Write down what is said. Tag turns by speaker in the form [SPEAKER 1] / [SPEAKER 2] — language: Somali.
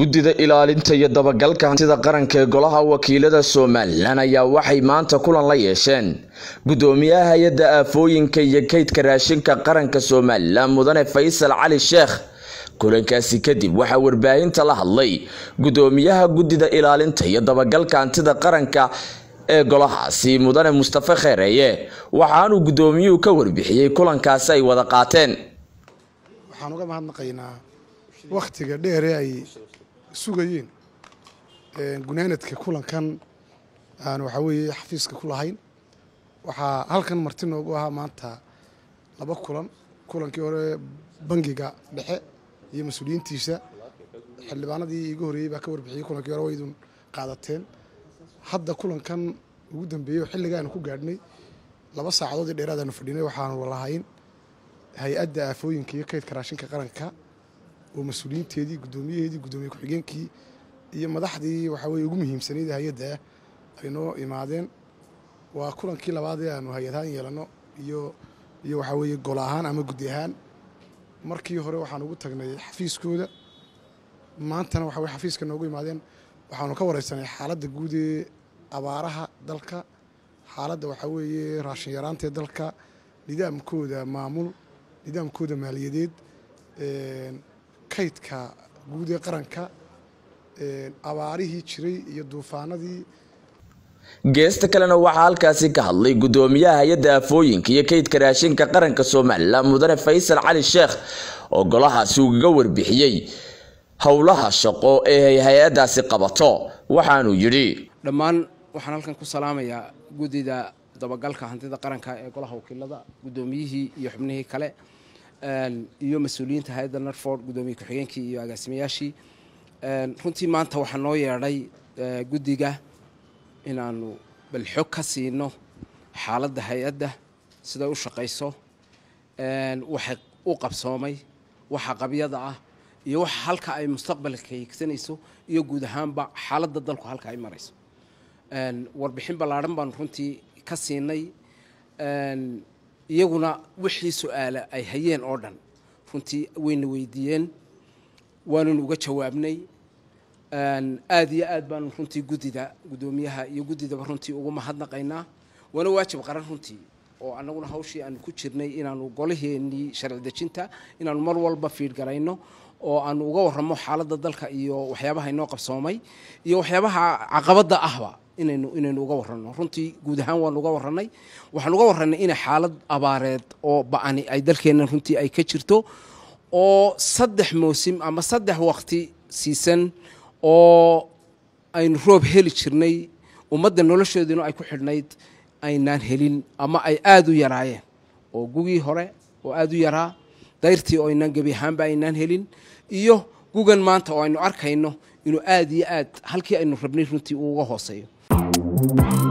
[SPEAKER 1] guddida ilaalinta iyo dabagalka hantida qaranka ee golaha wakiilada somalilan ayaa waxay maanta kulan la yeesheen. Guddoomiyaha hay'adda aafooyinka iyo kaydka raashinka qaranka somalilan mudane faysal cali sheekh kulankaasi kadib waxaa warbaahinta la hadlay. Guddoomiyaha guddida ilaalinta iyo dabagalka hantida qaranka ee golahaasi mudane mustafe kheereeye waxaanuu guddoomiyuhu ka warbixiyey kulankaasi ay wada qaateen.
[SPEAKER 2] Waxaan uga mahadnaqaynaa wakhtiga dheere ay sugayeen gunaanadka kulankan aan waxaa weeye xafiiska ku lahayn. Waxaa halkan marti noogu ahaa maanta laba kulan kulankii hore bangiga dhexe iyo mas'uuliyiintiisa. Xildhibaanadii iiga horreeyey baa ka warbixiyey kulankii hore waydun qaadateen. Hadda kulankan ugu dambeeyey oo xilliga aanu ku gaadhnay laba saacadood iyo dheeraad aanu fadhinay waxaanu lahayn hay'adda aafooyinka iyo kaydka raashinka qaranka oo mas'uuliyiinteedii guddoomiyaheedii guddoomiye ku-xigeenkii iyo madaxdii waxaa weye ugu muhiimsanayd hay'adda ay noo imaadeen. Waa kulankii labaad ee aanu hay'ad ahaan yeelano iyo iyo waxaa weeye gol ahaan ama guddi ahaan. Markii hore waxaan ugu tagnay xafiiskooda. Maantana waxa weye xafiiska noogu imaadeen waxaanu ka wareysanay xaaladda guud ee abaaraha dalka xaaladda waxaa weeye raashin yaraanta ee dalka nidaamkooda maamul nidaamkooda maaliyadeed kaydka guud ee qaranka abaarihii jiray iyo duufaanadii.
[SPEAKER 1] Geesta kalena waxaa halkaasi ka hadlay guddoomiyaha hay'adda aafooyinka iyo kaydka raashinka qaranka somalilan mudane faysal cali sheekh oo golahaasi ugaga warbixiyey howlaha shaqo ee ay hay'addaasi qabato. Waxaanuu yidhi
[SPEAKER 3] dhammaan waxaan halkan ku salaamayaa guddida dabagalka hantida qaranka ee golaha wakiilada guddoomiyihii iyo xubnihii kale iyo mas'uuliyiinta hay'adda narford guddoomiye ku-xigeenkii iyo agaasimayaashii. Runtii maanta waxaa noo yeedhay guddiga inaanu bal xog ka siino xaaladda hay'adda siday u shaqayso waxa u qabsoomay waxa qabyada ah iyo waxa halka ay mustaqbalka hiigsanayso iyo guud ahaanba xaaladda dalku halka ay marayso. Warbixin ballaadhan baanu runtii ka siinay iyaguna wixii su'aala ay hayeen oo dhan. Runtii wayna weydiiyeen waanunu uga jawaabnay. Aada iyo aad baanu runtii guddida guddoomiyaha iyo guddidaba runtii ugu mahadnaqaynaa. Waana waajib qaran runtii oo annaguna hawshii aanu ku jirnay inaanu golaheenii sharci dejinta inaanu mar walba fiidhgarayno oo aanu uga warramo xaaladda dalka iyo waxyaabaha inoo qabsoomay iyo waxyaabaha caqabadda ahba inaynu inaynu uga warranno. Runtii guud ahaan waanu uga warrannay. Waxaan uga warrannay inay xaalad abaareed oo ba'ani ay dalkeenna runtii ay ka jirto oo saddex mawsim ama saddex waqti siisan oo aynu roob heli jirnay ummadda noloshoodina ay ku xidhnayd aynaan helin ama ay aada u yaraayeen. Oo gugii hore oo aada u yaraa dayrtii oo aynaan gebi ahaanba aynaan helin iyo gugan maanta oo aynu arkayno inuu aada iyo aad halkii aynu rabnay runtii uu Thank you.